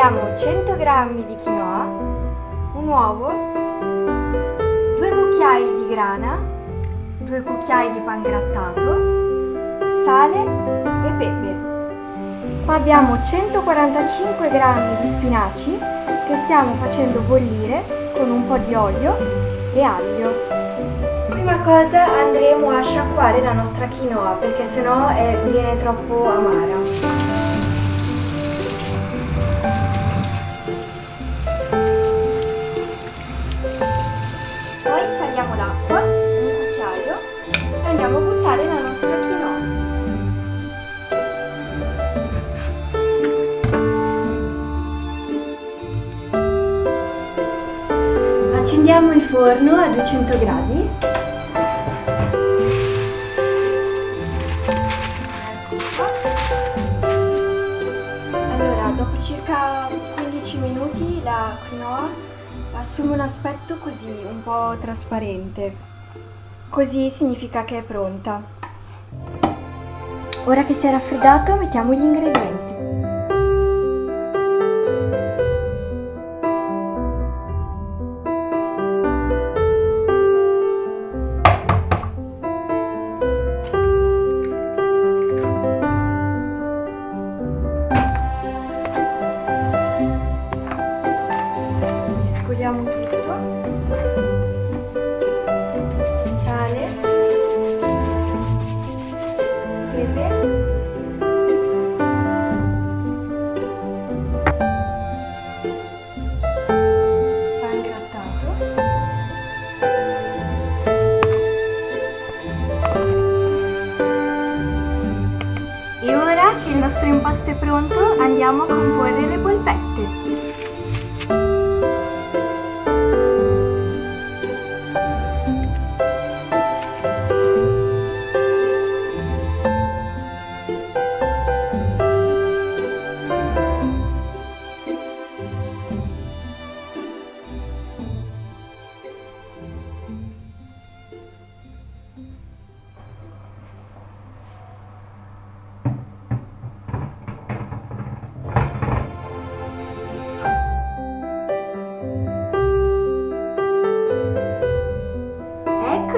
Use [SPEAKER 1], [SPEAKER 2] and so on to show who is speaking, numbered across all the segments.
[SPEAKER 1] Abbiamo 100 g di quinoa, un uovo, due cucchiai di grana, due cucchiai di pangrattato, sale e pepe. Qua abbiamo 145 g di spinaci che stiamo facendo bollire con un po' di olio e aglio. Prima cosa andremo a sciacquare la nostra quinoa perché sennò è, viene troppo amara. Accendiamo il forno a 200 gradi. Allora, dopo circa 15 minuti la quinoa assume un aspetto così, un po' trasparente. Così significa che è pronta. Ora che si è raffreddato mettiamo gli ingredienti. Mescoliamo tutto. che il nostro impasto è pronto, andiamo a comporre le polpette.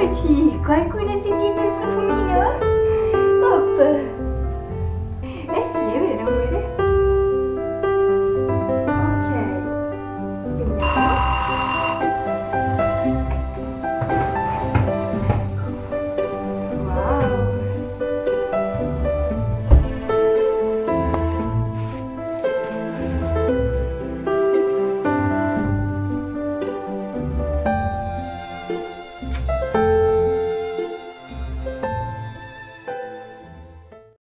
[SPEAKER 1] Eccoci! Qualcuno ha sentito il profumino?